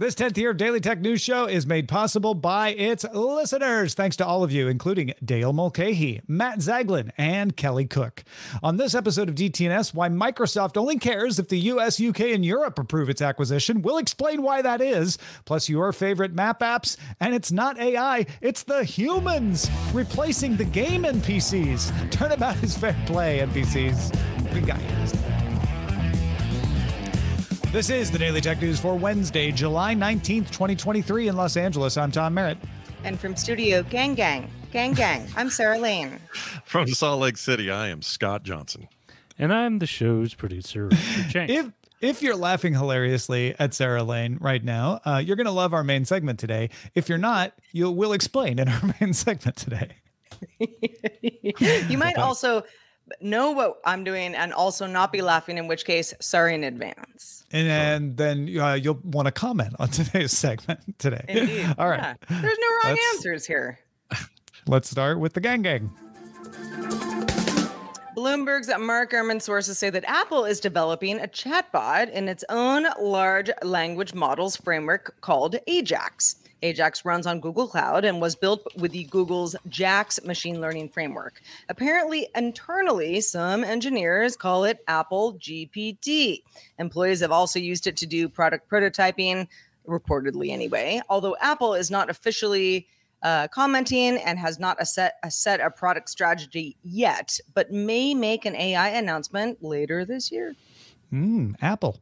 This 10th year of Daily Tech News Show is made possible by its listeners. Thanks to all of you, including Dale Mulcahy, Matt Zaglin, and Kelly Cook. On this episode of DTNS, why Microsoft only cares if the US, UK, and Europe approve its acquisition. We'll explain why that is, plus your favorite map apps. And it's not AI, it's the humans replacing the game NPCs. Turnabout is fair play, NPCs. We got you. This is the Daily Tech News for Wednesday, July 19th, 2023 in Los Angeles. I'm Tom Merritt. And from studio, gang, gang, gang, gang, I'm Sarah Lane. From Salt Lake City, I am Scott Johnson. And I'm the show's producer, Richard Chang. if if you're laughing hilariously at Sarah Lane right now, uh, you're going to love our main segment today. If you're not, you will explain in our main segment today. you might also know what I'm doing and also not be laughing, in which case, sorry in advance. And, and then uh, you'll want to comment on today's segment today. Indeed. All right. Yeah. There's no wrong Let's- answers here. Let's start with the gang gang. Bloomberg's Mark Gurman sources say that Apple is developing a chatbot in its own large language models framework called Ajax. Ajax runs on Google Cloud and was built with the Google's JAX machine learning framework. Apparently, internally, some engineers call it Apple GPT. Employees have also used it to do product prototyping, reportedly anyway. Although Apple is not officially uh, commenting and has not a set a set a product strategy yet, but may make an AI announcement later this year. Mm, Apple.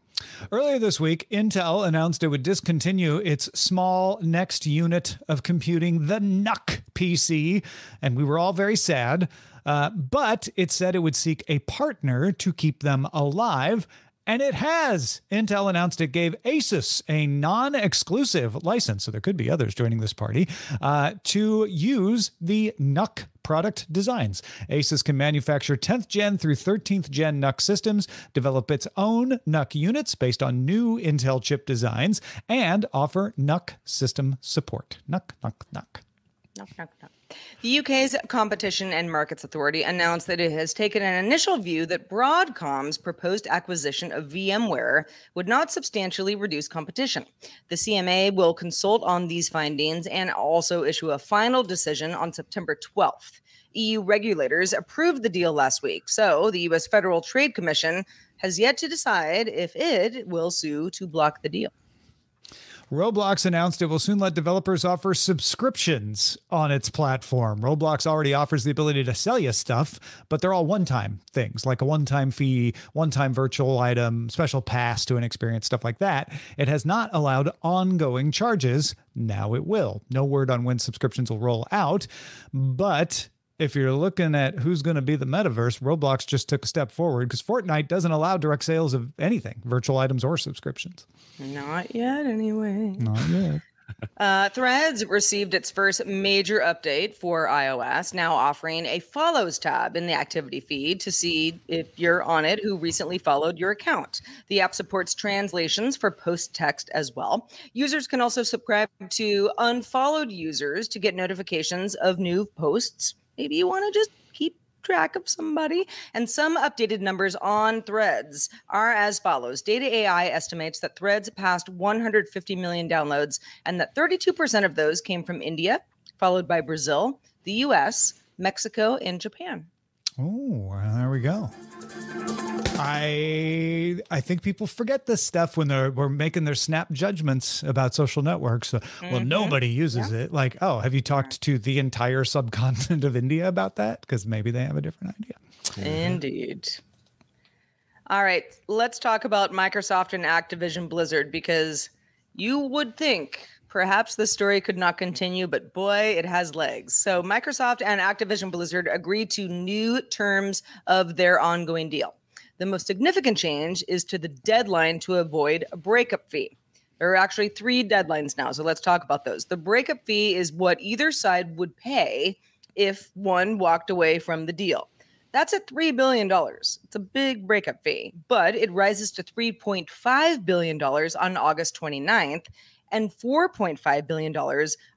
Earlier this week, Intel announced it would discontinue its small next unit of computing, the NUC PC, and we were all very sad. Uh, but it said it would seek a partner to keep them alive. And it has. Intel announced it gave Asus a non exclusive license, so there could be others joining this party, uh, to use the NUC product designs. Asus can manufacture 10th gen through 13th gen NUC systems, develop its own NUC units based on new Intel chip designs, and offer NUC system support. NUC, NUC, NUC. Knock, knock, knock. The UK's Competition and Markets Authority announced that it has taken an initial view that Broadcom's proposed acquisition of VMware would not substantially reduce competition. The CMA will consult on these findings and also issue a final decision on September 12th. EU regulators approved the deal last week, so the US Federal Trade Commission has yet to decide if it will sue to block the deal. Roblox announced it will soon let developers offer subscriptions on its platform. Roblox already offers the ability to sell you stuff, but they're all one time things like a one time fee, one time virtual item, special pass to an experience, stuff like that. It has not allowed ongoing charges. Now it will. No word on when subscriptions will roll out, but if you're looking at who's going to be the metaverse, Roblox just took a step forward because Fortnite doesn't allow direct sales of anything, virtual items or subscriptions. Not yet, anyway. Not yet. Uh, Threads received its first major update for iOS, now offering a follows tab in the activity feed to see if you're on it who recently followed your account. The app supports translations for post text as well. Users can also subscribe to unfollowed users to get notifications of new posts. Maybe you want to just keep track of somebody. And some updated numbers on threads are as follows Data AI estimates that threads passed 150 million downloads and that 32% of those came from India, followed by Brazil, the US, Mexico, and Japan. Oh, there we go. I I think people forget this stuff when they're we're making their snap judgments about social networks. So, Well, mm-hmm. nobody uses it. Like, oh, have you talked to the entire subcontinent of India about that? Because maybe they have a different idea. Mm-hmm. Indeed. All right, let's talk about Microsoft and Activision Blizzard because you would think perhaps the story could not continue, but boy, it has legs. So, Microsoft and Activision Blizzard agreed to new terms of their ongoing deal. The most significant change is to the deadline to avoid a breakup fee. There are actually three deadlines now, so let's talk about those. The breakup fee is what either side would pay if one walked away from the deal. That's at $3 billion. It's a big breakup fee, but it rises to $3.5 billion on August 29th and $4.5 billion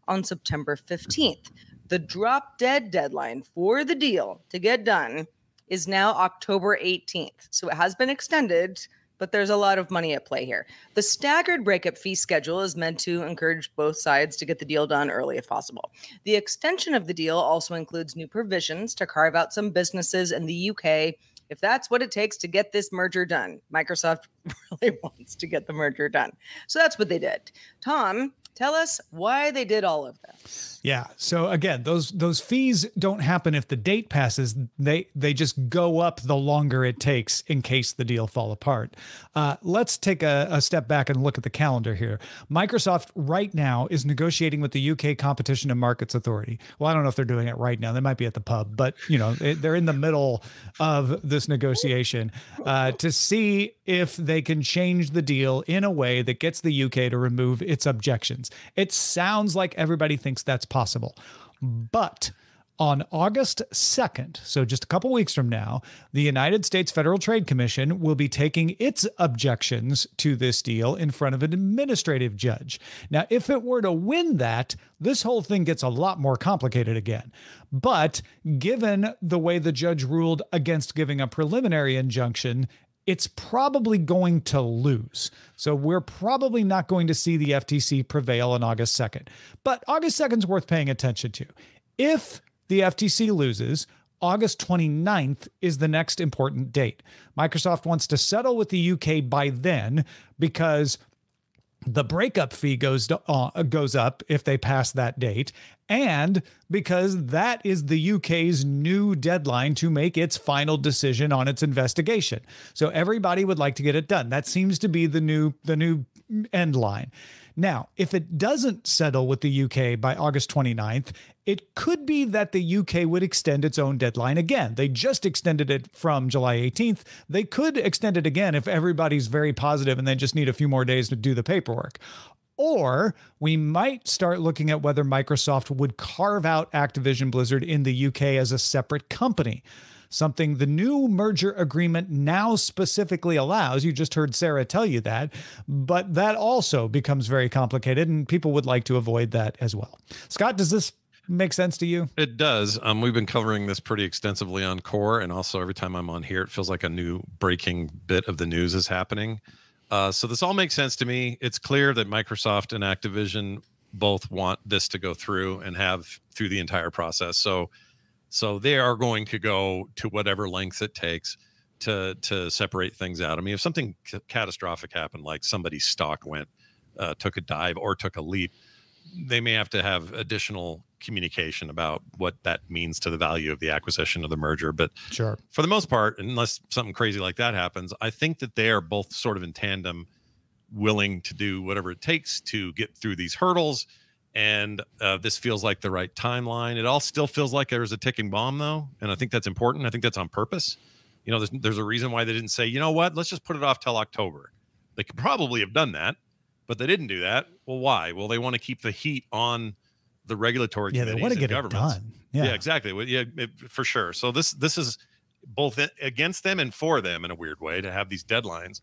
on September 15th. The drop dead deadline for the deal to get done is now October 18th. So it has been extended but there's a lot of money at play here. The staggered breakup fee schedule is meant to encourage both sides to get the deal done early if possible. The extension of the deal also includes new provisions to carve out some businesses in the UK if that's what it takes to get this merger done. Microsoft really wants to get the merger done. So that's what they did. Tom, tell us why they did all of this. Yeah. So again, those those fees don't happen if the date passes. They they just go up the longer it takes in case the deal fall apart. Uh, let's take a, a step back and look at the calendar here. Microsoft right now is negotiating with the UK Competition and Markets Authority. Well, I don't know if they're doing it right now. They might be at the pub, but you know they're in the middle of this negotiation uh, to see if they can change the deal in a way that gets the UK to remove its It sounds like everybody thinks that's possible. But on August 2nd, so just a couple weeks from now, the United States Federal Trade Commission will be taking its objections to this deal in front of an administrative judge. Now, if it were to win that, this whole thing gets a lot more complicated again. But given the way the judge ruled against giving a preliminary injunction, it's probably going to lose. So we're probably not going to see the FTC prevail on August 2nd. But August 2nd is worth paying attention to. If the FTC loses, August 29th is the next important date. Microsoft wants to settle with the UK by then because the breakup fee goes to, uh, goes up if they pass that date and because that is the UK's new deadline to make its final decision on its investigation. So everybody would like to get it done. That seems to be the new the new end line. Now, if it doesn't settle with the UK by August 29th, it could be that the UK would extend its own deadline again. They just extended it from July 18th. They could extend it again if everybody's very positive and they just need a few more days to do the paperwork. Or we might start looking at whether Microsoft would carve out Activision Blizzard in the UK as a separate company something the new merger agreement now specifically allows. You just heard Sarah tell you that, but that also becomes very complicated, and people would like to avoid that as well. Scott, does this make sense to you? It does. Um, we've been covering this pretty extensively on Core, and also every time I'm on here, it feels like a new breaking bit of the news is happening. Uh, so this all makes sense to me. It's clear that Microsoft and Activision both want this to go through and have through the entire process. So so they are going to go to whatever lengths it takes to to separate things out. I mean, if something catastrophic happened, like somebody's stock went, uh, took a dive or took a leap, they may have to have additional communication about what that means to the value of the acquisition of the merger. But sure, for the most part, unless something crazy like that happens, I think that they are both sort of in tandem, willing to do whatever it takes to get through these hurdles and uh, this feels like the right timeline. It all still feels like there's a ticking bomb, though, and I think that's important. I think that's on purpose. You know, there's there's a reason why they didn't say, you know what, let's just put it off till October. They could probably have done that, but they didn't do that. Well, why? Well, they want to keep the heat on the regulatory yeah, they want to get it done. Yeah, yeah exactly. Yeah, it, for sure. So this this is both against them and for them in a weird way to have these deadlines.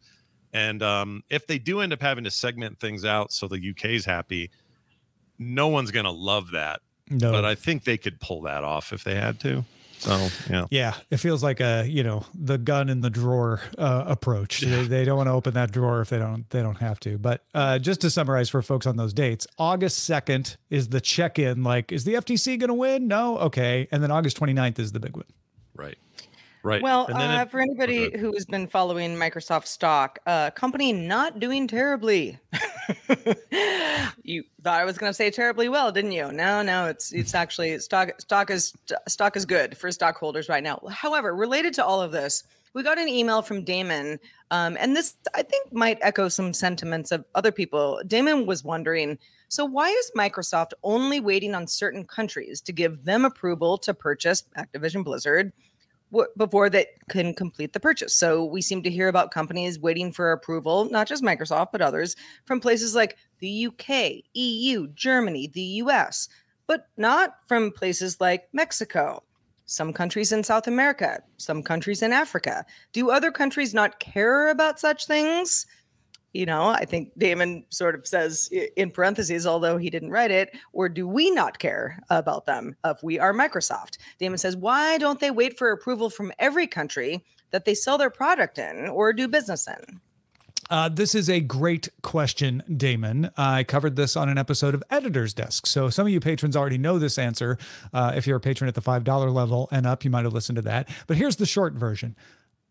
And um, if they do end up having to segment things out so the UK is happy, no one's going to love that. No. But I think they could pull that off if they had to. So yeah, yeah, it feels like a you know the gun in the drawer uh, approach. Yeah. They, they, don't want to open that drawer if they don't they don't have to. But uh, just to summarize for folks on those dates, August second is the check in. Like, is the FTC going to win? No, okay, and then August 29th is the big win. Right. Right. Well, uh, it, for anybody who has been following Microsoft stock, uh, company not doing terribly. you thought I was going to say terribly well, didn't you? No, no, it's it's actually stock stock is stock is good for stockholders right now. However, related to all of this, we got an email from Damon, um, and this I think might echo some sentiments of other people. Damon was wondering. So, why is Microsoft only waiting on certain countries to give them approval to purchase Activision Blizzard before they can complete the purchase. So we seem to hear about companies waiting for approval, not just Microsoft, but others from places like the UK, EU, Germany, the US, but not from places like Mexico, some countries in South America, some countries in Africa. Do other countries not care about such things? You know, I think Damon sort of says in parentheses, although he didn't write it, or do we not care about them if we are Microsoft? Damon says, why don't they wait for approval from every country that they sell their product in or do business in? Uh, this is a great question, Damon. I covered this on an episode of Editor's Desk. So some of you patrons already know this answer. Uh, if you're a patron at the $5 level and up, you might have listened to that. But here's the short version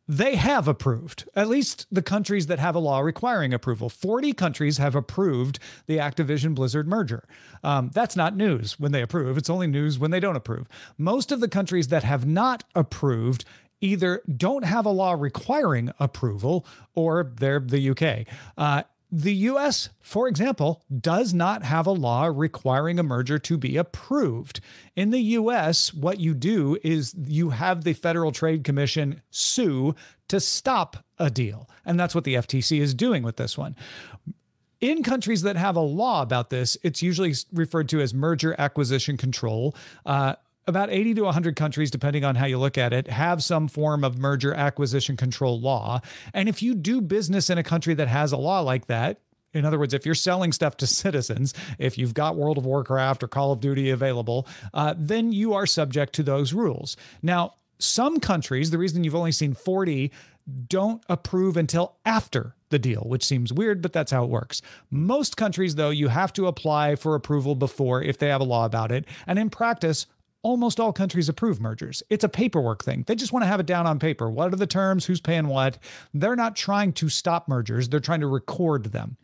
they have approved, at least the countries that have a law requiring approval. 40 countries have approved the Activision Blizzard merger. Um, that's not news when they approve, it's only news when they don't approve. Most of the countries that have not approved either don't have a law requiring approval or they're the UK. Uh, the US, for example, does not have a law requiring a merger to be approved. In the US, what you do is you have the Federal Trade Commission sue to stop a deal. And that's what the FTC is doing with this one. In countries that have a law about this, it's usually referred to as merger acquisition control. Uh, about 80 to 100 countries, depending on how you look at it, have some form of merger acquisition control law. And if you do business in a country that has a law like that, in other words, if you're selling stuff to citizens, if you've got World of Warcraft or Call of Duty available, uh, then you are subject to those rules. Now, some countries, the reason you've only seen 40 don't approve until after the deal, which seems weird, but that's how it works. Most countries, though, you have to apply for approval before if they have a law about it. And in practice, almost all countries approve mergers. It's a paperwork thing. They just want to have it down on paper. What are the terms? Who's paying what? They're not trying to stop mergers, they're trying to record them.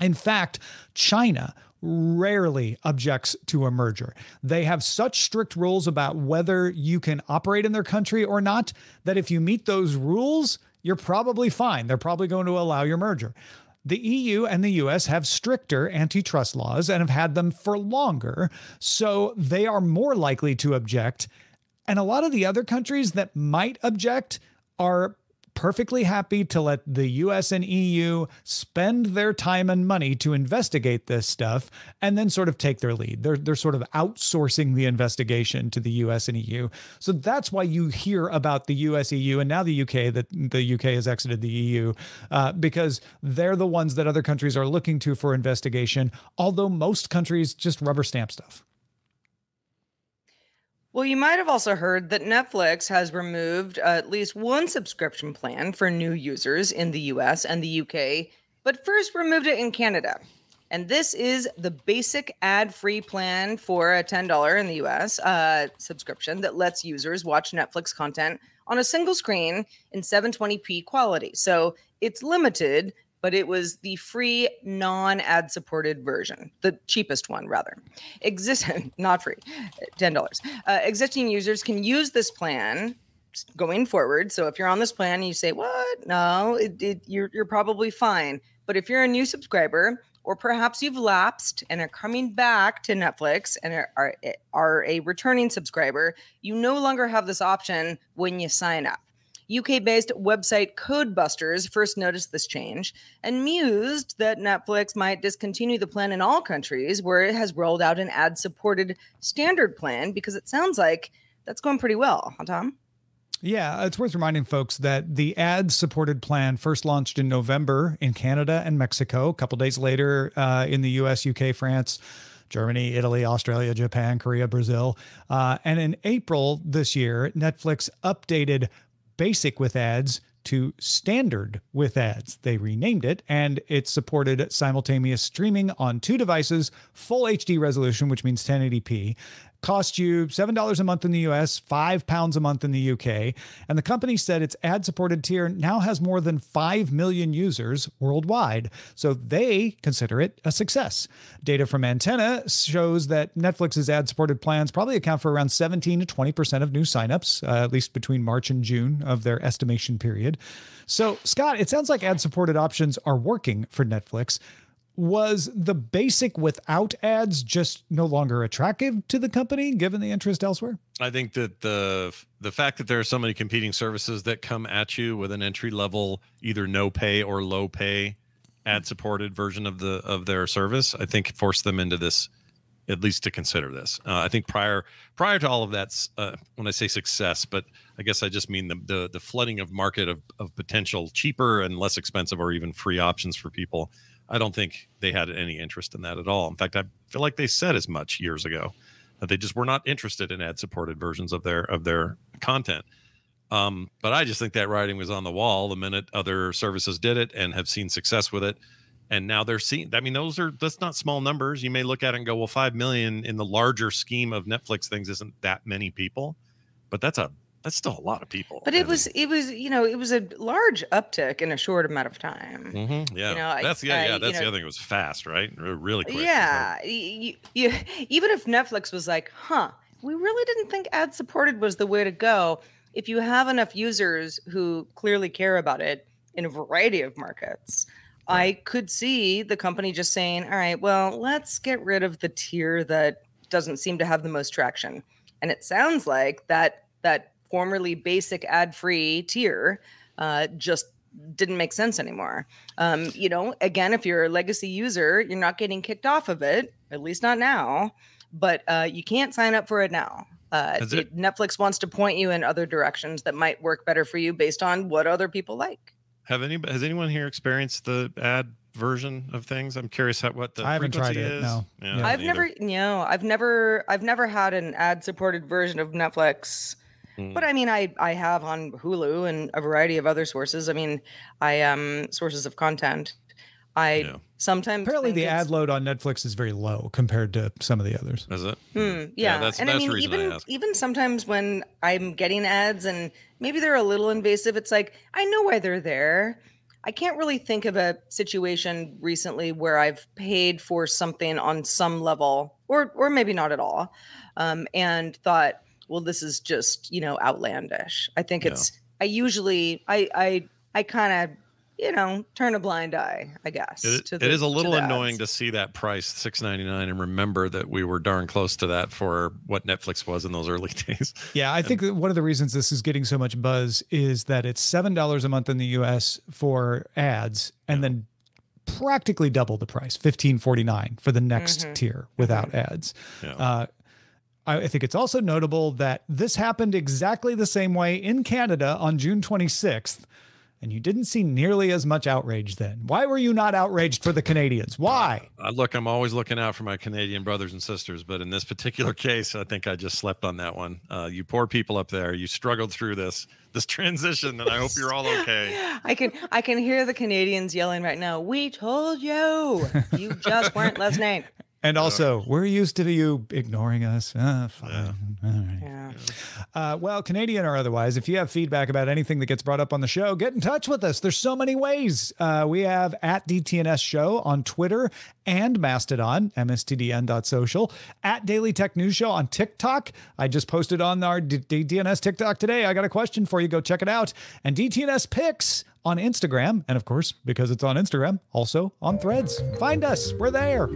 In fact, China rarely objects to a merger. They have such strict rules about whether you can operate in their country or not that if you meet those rules, you're probably fine. They're probably going to allow your merger. The EU and the US have stricter antitrust laws and have had them for longer, so they are more likely to object. And a lot of the other countries that might object are perfectly happy to let the US and EU spend their time and money to investigate this stuff and then sort of take their lead. They're, they're sort of outsourcing the investigation to the US and EU. So that's why you hear about the US, EU, and now the UK that the UK has exited the EU uh, because they're the ones that other countries are looking to for investigation, although most countries just rubber stamp stuff. Well, you might have also heard that Netflix has removed uh, at least one subscription plan for new users in the US and the UK, but first removed it in Canada. And this is the basic ad free plan for a $10 in the US uh, subscription that lets users watch Netflix content on a single screen in 720p quality. So it's limited but it was the free non-ad supported version, the cheapest one rather. Exist not free, ten dollars. Uh, existing users can use this plan going forward. So if you're on this plan and you say, "What? No, it, it, you're you're probably fine." But if you're a new subscriber, or perhaps you've lapsed and are coming back to Netflix and are, are, are a returning subscriber, you no longer have this option when you sign up. UK based website Cordbusters first noticed this change and mused that Netflix might discontinue the plan in all countries where it has rolled out an ad supported standard plan because it sounds like that's going pretty well, huh, Tom? Yeah, it's worth reminding folks that the ad supported plan first launched in November in Canada and Mexico. A couple days later uh, in the US, UK, France. Germany, Italy, Australia, Japan, Korea, Brazil. Uh, and in April this year, Netflix updated basic with ads to standard with ads. They renamed it and it supported simultaneous streaming on two devices, full HD resolution, which means 1080p, cost you $7 a month in the US, 5 pounds a month in the UK, and the company said its ad-supported tier now has more than 5 million users worldwide. So they consider it a success. Data from Antenna shows that Netflix's ad-supported plans probably account for around 17 to 20% of new signups, uh, at least between March and June of their estimation period. So, Scott, it sounds like ad-supported options are working for Netflix was the basic without ads just no longer attractive to the company given the interest elsewhere? I think that the the fact that there are so many competing services that come at you with an entry level either no pay or low pay ad supported version of the of their service i think forced them into this at least to consider this. Uh, i think prior prior to all of that uh, when i say success but i guess i just mean the, the the flooding of market of, of potential cheaper and less expensive or even free options for people I don't think they had any interest in that at all. In fact, I feel like they said as much years ago that they just were not interested in ad supported versions of their of their content. Um, but I just think that writing was on the wall the minute other services did it and have seen success with it. And now they're seeing. I mean, those are that's not small numbers. You may look at it and go, "Well, five million in the larger scheme of Netflix things isn't that many people," but that's a that's still a lot of people. But it was it was you know it was a large uptick in a short amount of time. Mm-hmm, yeah, You know, I- that's yeah, I- yeah. That's the know- other thing. It was fast, right? Really quick. Yeah, y- even if Netflix was like, "Huh, we really didn't think ad supported was the way to go." If you have enough users who clearly care about it in a variety of markets, I could see the company just saying, "All right, well, let's get rid of the tier that doesn't seem to have the most traction." And it sounds like that that formerly basic ad-free tier uh, just didn't make sense anymore. Um, you know, again, if you're a legacy user, you're not getting kicked off of it, at least not now. But uh, you can't sign up for it now. Uh, it- it- Netflix wants to point you in other directions that might work better for you based on what other people like. Have any has anyone here experienced the ad version of things? I'm curious how what the I haven't tried frequency it, is. no. Yeah, Yeah. I've neither. never, you know, I've never, I've never had an ad-supported version of Netflix. Mm. But I mean, I I have on Hulu and a variety of other sources. I mean, I um sources of content. I Yeah. sometimes Apparently, think the it's- ad load on Netflix is very low compared to some of the others. Is it? Hmm, Yeah, yeah, that's- and that's I the mean, reason I even even sometimes when I'm getting ads and maybe they're a little invasive, it's like I know why they're there. I can't really think of a situation recently where I've paid for something on some level, or or maybe not at all, um, and thought, well, this is just you know outlandish. I think Yeah. it's. I usually I I I kind of you know turn a blind eye. I guess It, to the- is a little the annoying to see that price six ninety nine and remember that we were darn close to that for what Netflix was in those early days. Yeah, I think that one of the reasons this is getting so much buzz is that it's seven dollars a month in the U.S. for ads, and then practically double the price, fifteen forty nine for the next Mhm. tier without ads. Yeah. Uh, I I think it's also notable that this happened exactly the same way in Canada on June 26th, and you didn't see nearly as much outrage then. Why were you not outraged for the Canadians? Why? Uh, look, I'm always looking out for my Canadian brothers and sisters, but in this particular case, I think I just slept on that one. Uh, you poor people up there, you struggled through this this transition, and I hope you're all okay. I can I can hear the Canadians yelling right now. We told you, you just weren't listening. And also, we're used to you ignoring us. Ah, fine. All right. Yeah. Uh, well, Canadian or otherwise, if you have feedback about anything that gets brought up on the show, get in touch with us. There's so many ways. Uh, we have at DTNS Show on Twitter and Mastodon, mstdn.social, at Daily Tech News Show on TikTok. I just posted on our D- DTNS TikTok today. I got a question for you. Go check it out. And DTNS Pics on Instagram. And of course, because it's on Instagram, also on Threads. Find us. We're there.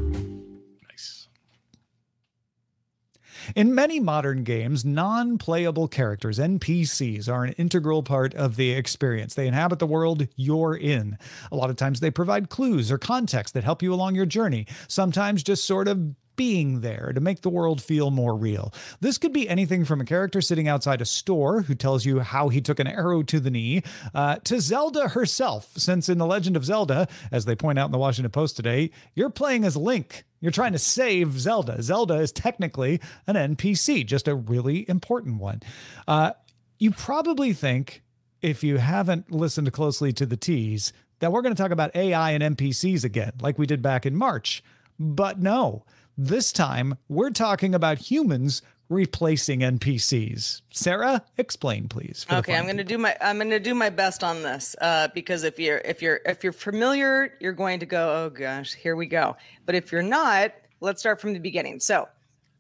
In many modern games, non playable characters, NPCs, are an integral part of the experience. They inhabit the world you're in. A lot of times they provide clues or context that help you along your journey, sometimes just sort of being there to make the world feel more real. This could be anything from a character sitting outside a store who tells you how he took an arrow to the knee, uh, to Zelda herself, since in The Legend of Zelda, as they point out in the Washington Post today, you're playing as Link. You're trying to save Zelda. Zelda is technically an NPC, just a really important one. Uh, you probably think, if you haven't listened closely to the tease, that we're going to talk about AI and NPCs again, like we did back in March. But no, this time we're talking about humans replacing NPCs. Sarah, explain, please. Okay, I'm gonna do my I'm gonna do my best on this uh, because if you're if you're if you're familiar, you're going to go, oh gosh, here we go. But if you're not, let's start from the beginning. So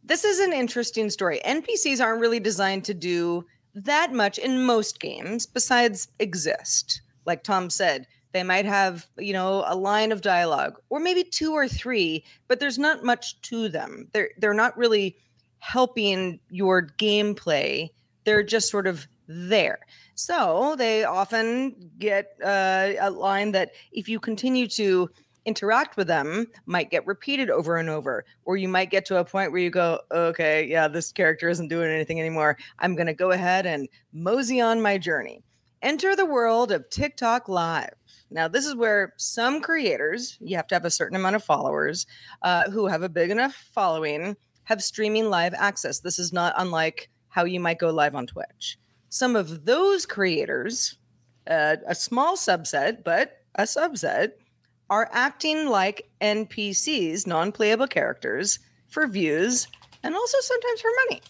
this is an interesting story. NPCs aren't really designed to do that much in most games besides exist. Like Tom said, they might have, you know, a line of dialogue or maybe two or three, but there's not much to them. They're they're not really helping your gameplay. They're just sort of there. So they often get uh, a line that if you continue to interact with them might get repeated over and over or you might get to a point where you go okay yeah this character isn't doing anything anymore i'm going to go ahead and mosey on my journey enter the world of tiktok live now this is where some creators you have to have a certain amount of followers uh, who have a big enough following have streaming live access this is not unlike how you might go live on twitch some of those creators, uh, a small subset, but a subset, are acting like NPCs, non playable characters, for views and also sometimes for money.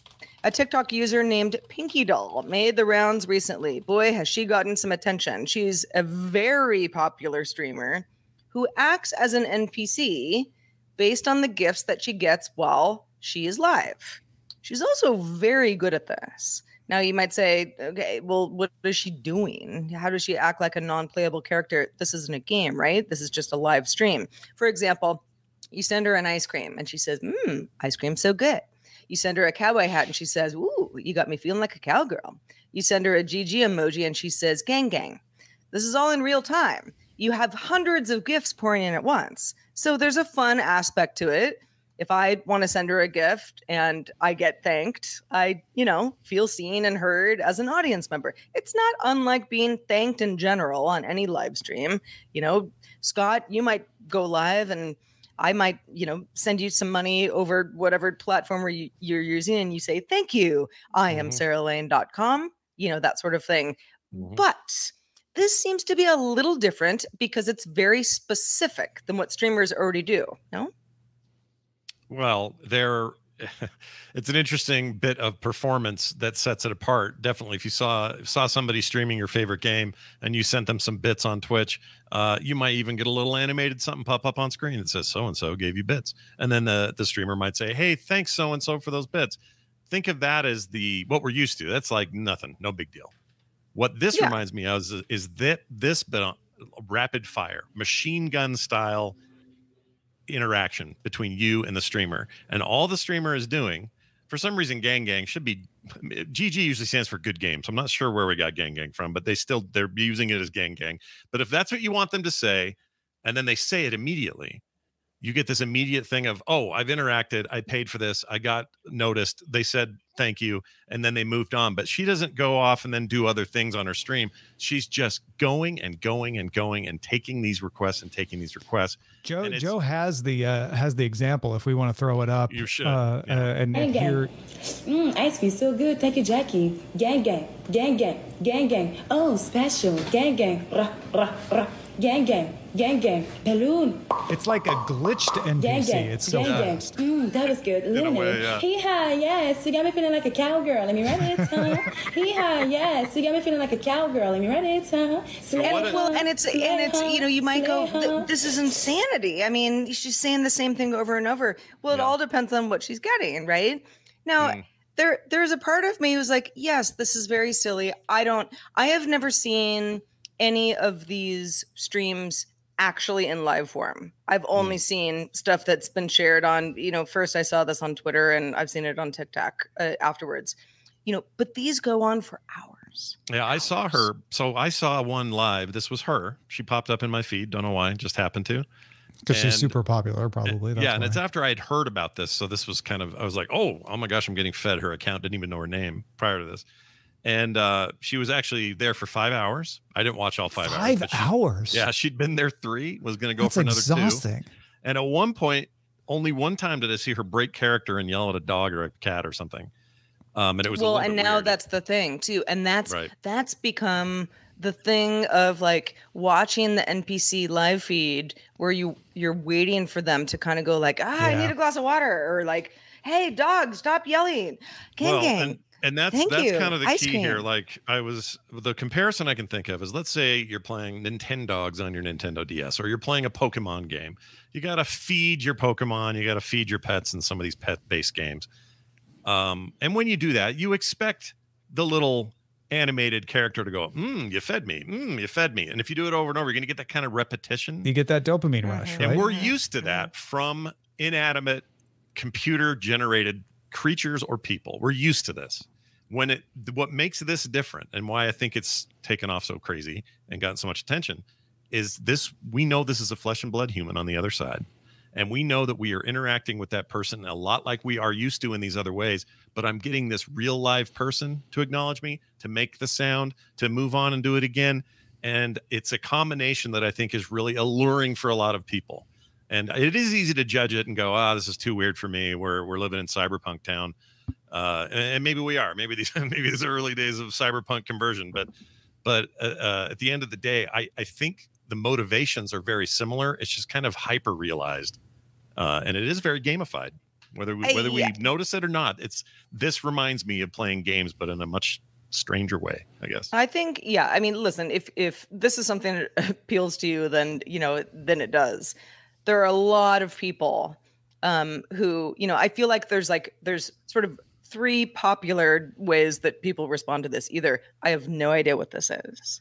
A TikTok user named Pinky Doll made the rounds recently. Boy, has she gotten some attention. She's a very popular streamer who acts as an NPC based on the gifts that she gets while she is live. She's also very good at this. Now you might say, okay, well, what is she doing? How does she act like a non-playable character? This isn't a game, right? This is just a live stream. For example, you send her an ice cream and she says, Mmm, ice cream's so good. You send her a cowboy hat and she says, Ooh, you got me feeling like a cowgirl. You send her a GG emoji and she says, Gang, gang. This is all in real time. You have hundreds of gifts pouring in at once. So there's a fun aspect to it if I want to send her a gift and I get thanked, I, you know, feel seen and heard as an audience member. It's not unlike being thanked in general on any live stream. You know, Scott, you might go live and I might, you know, send you some money over whatever platform where you, are using and you say, thank you. I am mm-hmm. saralane.com, you know, that sort of thing. Mm-hmm. But this seems to be a little different because it's very specific than what streamers already do. No? Well, there it's an interesting bit of performance that sets it apart. Definitely, if you saw saw somebody streaming your favorite game and you sent them some bits on Twitch, uh, you might even get a little animated something pop up on screen that says so and so gave you bits, and then the the streamer might say, "Hey, thanks so and so for those bits." Think of that as the what we're used to. That's like nothing, no big deal. What this yeah. reminds me of is, is that this bit on rapid fire, machine gun style interaction between you and the streamer. And all the streamer is doing, for some reason, Gang Gang should be GG usually stands for good games. I'm not sure where we got Gang Gang from, but they still they're using it as Gang Gang. But if that's what you want them to say, and then they say it immediately, you get this immediate thing of, oh, I've interacted, I paid for this, I got noticed, they said thank you, and then they moved on. But she doesn't go off and then do other things on her stream. She's just going and going and going and taking these requests and taking these requests. Joe Joe has the uh, has the example if we want to throw it up. You should. Uh, yeah. uh, and, and here, mm, ice cream so good. Thank you, Jackie. Gang gang, gang gang, gang gang. Oh, special. Gang gang. Rah, rah, rah. Gang gang, gang gang, balloon. It's like a glitched NPC. Gang gang, it's so gang fast. gang. Mm, that was good. Luna. Yeah. Hee ha, yes. You got me feeling like a cowgirl. Let me read it. Uh-huh. Hee ha, yes. You got me feeling like a cowgirl. Let me read it. Uh-huh. and, well, and it's and it's you know you might go this is insanity. I mean she's saying the same thing over and over. Well, it yeah. all depends on what she's getting, right? Now. Mm there there's a part of me who's like yes this is very silly i don't i have never seen any of these streams actually in live form. I've only mm. seen stuff that's been shared on, you know, first I saw this on Twitter and I've seen it on TikTok uh, afterwards. You know, but these go on for hours. Yeah, I saw her. So I saw one live. This was her. She popped up in my feed. Don't know why, just happened to. Because she's super popular, probably. yeah, and why. it's after I had heard about this. So this was kind of, I was like, oh, oh my gosh, I'm getting fed. Her account didn't even know her name prior to this and uh, she was actually there for five hours. I didn't watch all five, five hours. Five hours. Yeah, she'd been there three. Was going to go That's for another exhausting. two. And at one point, only one time did I see her break character and yell at a dog or a cat or something. Um, and it was well, and now weird. that's the thing too, and that's right. that's become the thing of like watching the NPC live feed where you you're waiting for them to kind of go like, ah, yeah. I need a glass of water, or like, hey, dog, stop yelling, gang well, gang. And, and that's Thank that's you. kind of the Ice key cream. here. Like I was the comparison I can think of is let's say you're playing Nintendogs on your Nintendo DS or you're playing a Pokemon game. You got to feed your Pokemon, you got to feed your pets in some of these pet-based games. Um, and when you do that, you expect the little animated character to go, "Hmm, you fed me. Hmm, you fed me." And if you do it over and over, you're going to get that kind of repetition. You get that dopamine rush, mm-hmm. right? And we're used to that from inanimate computer generated creatures or people. We're used to this. When it what makes this different and why I think it's taken off so crazy and gotten so much attention is this we know this is a flesh and blood human on the other side. And we know that we are interacting with that person a lot like we are used to in these other ways, but I'm getting this real live person to acknowledge me, to make the sound, to move on and do it again. And it's a combination that I think is really alluring for a lot of people and it is easy to judge it and go, ah, oh, this is too weird for me. We're we're living in cyberpunk town. Uh, and, and maybe we are. Maybe these maybe these are early days of cyberpunk conversion. But but uh, uh, at the end of the day, I I think the motivations are very similar. It's just kind of hyper realized, uh, and it is very gamified. Whether we, whether we yeah. notice it or not, it's this reminds me of playing games, but in a much stranger way, I guess. I think, yeah. I mean, listen, if if this is something that appeals to you, then you know, then it does. There are a lot of people um, who, you know, I feel like there's like there's sort of three popular ways that people respond to this. Either I have no idea what this is.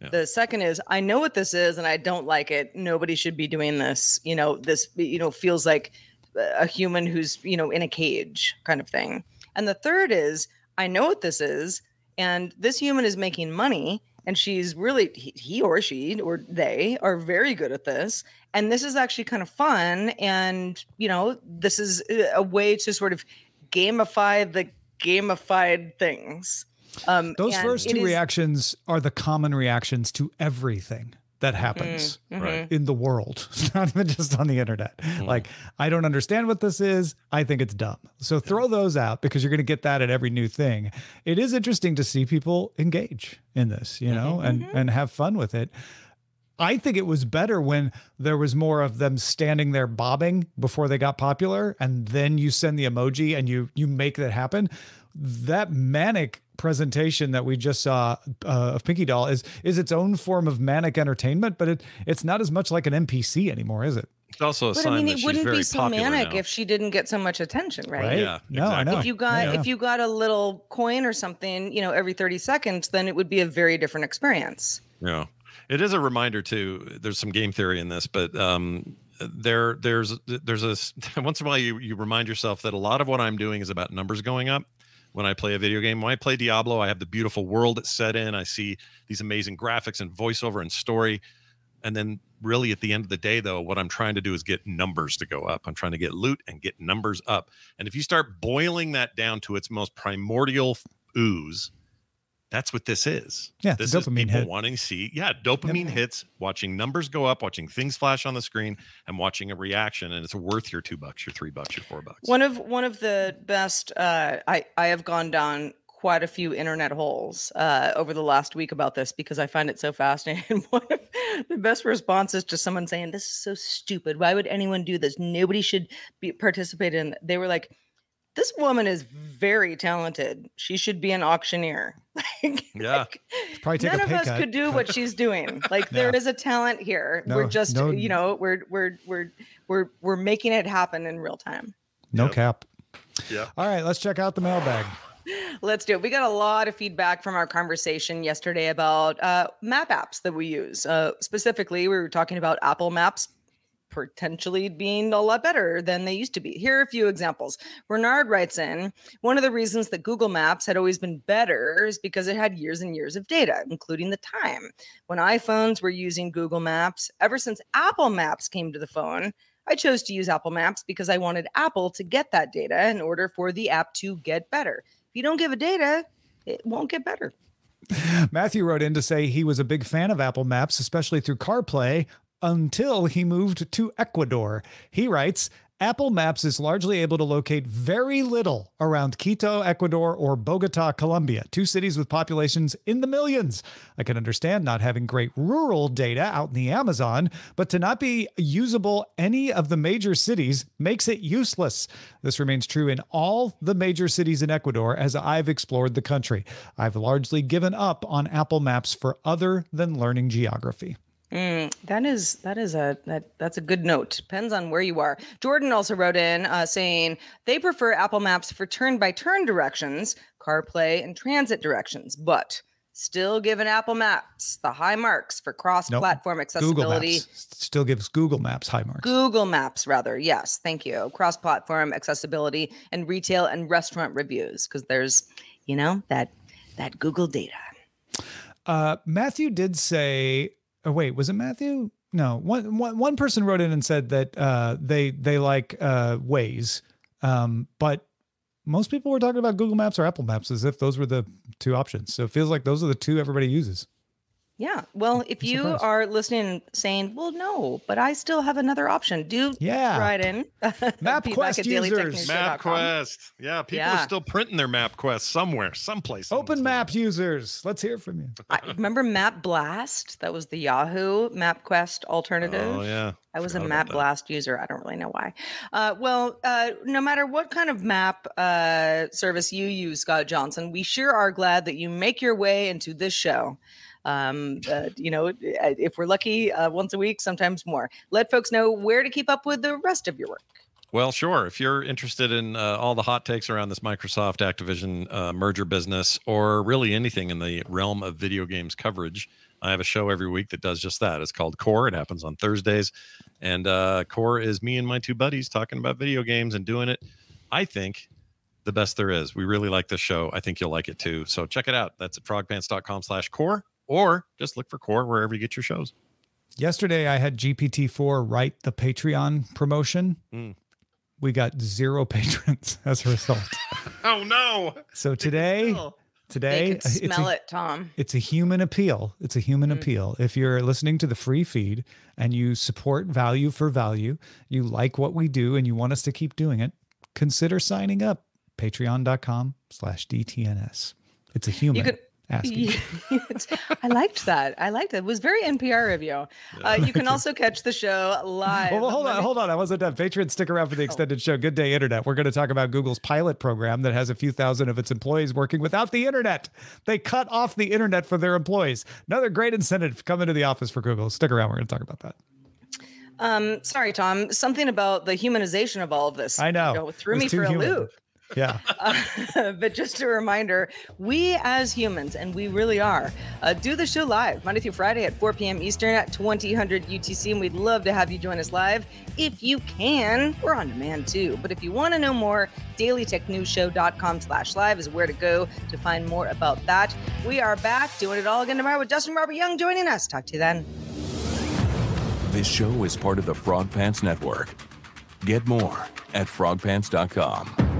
Yeah. The second is I know what this is and I don't like it. Nobody should be doing this. You know, this you know feels like a human who's you know in a cage kind of thing. And the third is I know what this is and this human is making money and she's really he, he or she or they are very good at this and this is actually kind of fun and you know this is a- a way to sort of gamify the gamified things um Those first two is- reactions are the common reactions to everything that mm-hmm, happens Mhm. Right. in the world, not even just on the internet. Mm-hmm. Like, I don't understand what this is. I think it's dumb. So throw those out because you're going to get that at every new thing. It is interesting to see people engage in this, you mm-hmm, know, and and have fun with it. I think it was better when there was more of them standing there bobbing before they got popular, and then you send the emoji and you you make that happen. That manic presentation that we just saw uh, of Pinky Doll is is its own form of manic entertainment, but it it's not as much like an NPC anymore, is it? It's also a but sign i mean that it wouldn't be so manic now. if she didn't get so much attention right, Right? Yeah, no, I know. if you got Yeah. if you got a little coin or something you know every 30 seconds then it would be a very different experience Yeah, it is a reminder too. There's some game theory in this, but um, there, there's, there's a once in a while you you remind yourself that a lot of what I'm doing is about numbers going up. When I play a video game, when I play Diablo, I have the beautiful world set in. I see these amazing graphics and voiceover and story, and then really at the end of the day, though, what I'm trying to do is get numbers to go up. I'm trying to get loot and get numbers up. And if you start boiling that down to its most primordial ooze, that's what this is. Yeah, the this is dopamine people hit. wanting to see, yeah, dopamine Yep. hits, watching numbers go up, watching things flash on the screen, and watching a reaction, and it's worth your two bucks, your three bucks, your four bucks. one of one of the best uh i i have gone down quite a few internet holes uh over the last week about this because i find it so fascinating one of the best responses to someone saying this is so stupid why would anyone do this nobody should be participate in they were like this woman is very talented she should be an auctioneer like, Yeah. like, Probably take none a of us cut. could do what she's doing. Like there Yeah. is a talent here. No, we're just, no- you know, we're we're we're we're we're making it happen in real time. no Yep. cap. Yeah. All right, let's check out the mailbag. Let's do it. We got a lot of feedback from our conversation yesterday about uh, map apps that we use. Uh, specifically, we were talking about Apple Maps potentially being a lot better than they used to be. Here are a few examples. Bernard writes in One of the reasons that Google Maps had always been better is because it had years and years of data, including the time. When iPhones were using Google Maps, ever since Apple Maps came to the phone, I chose to use Apple Maps because I wanted Apple to get that data in order for the app to get better. If you don't give a data, it won't get better. Matthew wrote in to say he was a big fan of Apple Maps, especially through CarPlay, until he moved to Ecuador. He writes, Apple Maps is largely able to locate very little around Quito, Ecuador, or Bogota, Colombia, two cities with populations in the millions. I can understand not having great rural data out in the Amazon, but to not be usable any of the major cities makes it useless. This remains true in all the major cities in Ecuador as I've explored the country. I've largely given up on Apple Maps for other than learning geography. Mm, that is that is a that that's a good note. Depends on where you are. Jordan also wrote in uh, saying they prefer Apple Maps for turn by turn directions, CarPlay, and transit directions, but still giving Apple Maps the high marks for cross platform Google accessibility. Maps still gives Google Maps high marks. Google Maps, rather. Yes, thank you. Cross platform accessibility and retail and restaurant reviews because there's, you know, that that Google data. Uh, Matthew did say, oh, wait, was it Matthew? No, one, one, one person wrote in and said that uh, they they like uh, Waze, um, but most people were talking about Google Maps or Apple Maps as if those were the two options. So it feels like those are the two everybody uses. Yeah. Well, if you surprised. are listening and saying, well, no, but I still have another option, do Yeah. write in. MapQuest users. MapQuest. Yeah, people Yeah. are still printing their MapQuest somewhere, someplace. Open map users. Let's hear from you. I remember Map Blast? That was the Yahoo MapQuest alternative. Oh yeah. I was a Forgot about map blast user. I don't really know why. Uh, well, uh, no matter what kind of map uh, service you use, Scott Johnson, we sure are glad that you make your way into this show. Um, uh, you know, if we're lucky, uh, once a week, sometimes more. Let folks know where to keep up with the rest of your work. Well, sure. If you're interested in uh, all the hot takes around this Microsoft Activision uh, merger business, or really anything in the realm of video games coverage, I have a show every week that does just that. It's called Core. It happens on Thursdays, and uh, Core is me and my two buddies talking about video games and doing it. I think the best there is. We really like this show. I think you'll like it too. So check it out. That's at frogpants.com/core, or just look for Core wherever you get your shows. Yesterday, I had GPT-4 write the Patreon promotion. Mm. We got zero patrons as a result. Oh no! So today, today they it's smell a, it, Tom. it's a human appeal. It's a human Mm. appeal. If you're listening to the free feed and you support value for value, you like what we do and you want us to keep doing it, consider signing up. Patreon.com slash DTNS. It's a human could- asking. I liked that. I liked it. It was very NPR of you. Uh, you can also catch the show live. Well, hold on, hold on. I wasn't done. Patrons, stick around for Oh. the extended show. Good day, Internet. We're going to talk about Google's pilot program that has a few thousand of its employees working without the Internet. They cut off the Internet for their employees. Another great incentive coming to the office for Google. Stick around. We're going to talk about that. Um, sorry, Tom. Something about the humanization of all of this. I know. you It threw me for a human. loop. Yeah. Uh, but just a reminder, we as humans, and we really are, uh, do the show live Monday through Friday at 4 p.m. Eastern at 2000 UTC, and we'd love to have you join us live. If you can, we're on demand too. But if you want to know more, dailytechnewsshow.com slash live is where to go to find more about that. We are back doing it all again tomorrow with Justin Robert Young joining us. Talk to you then. This show is part of the Frog Pants Network. Get more at frogpants.com.